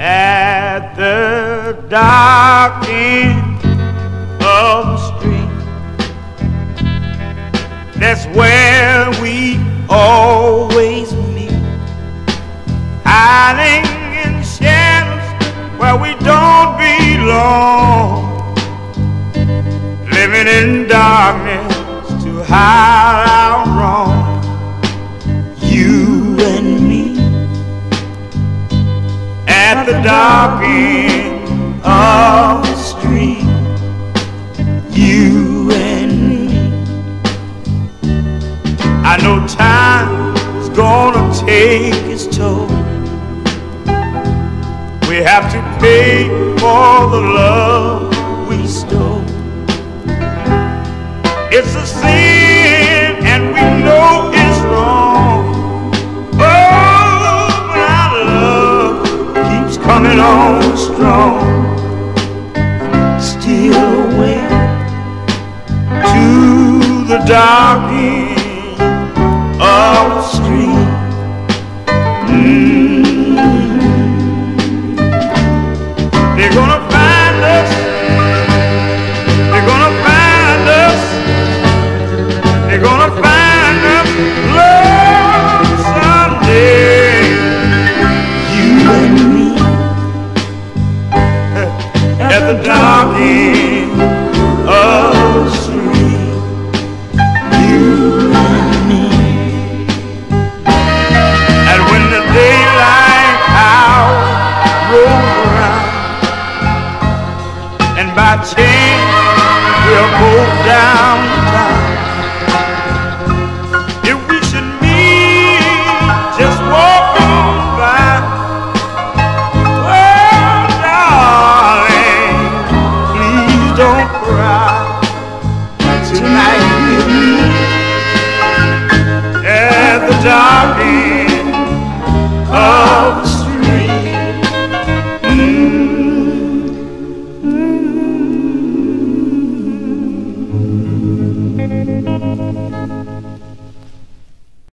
At the dark end of the street, that's where we always meet. Hiding in shadows where we don't belong. Living in darkness to hide our wrong. The dark of the street. You and me. I know time's gonna take its toll. We have to pay for the love we stole. It's a sin and we know it's on strong. Still away to the dark end of the street. Mm. And by chance we're both downtown.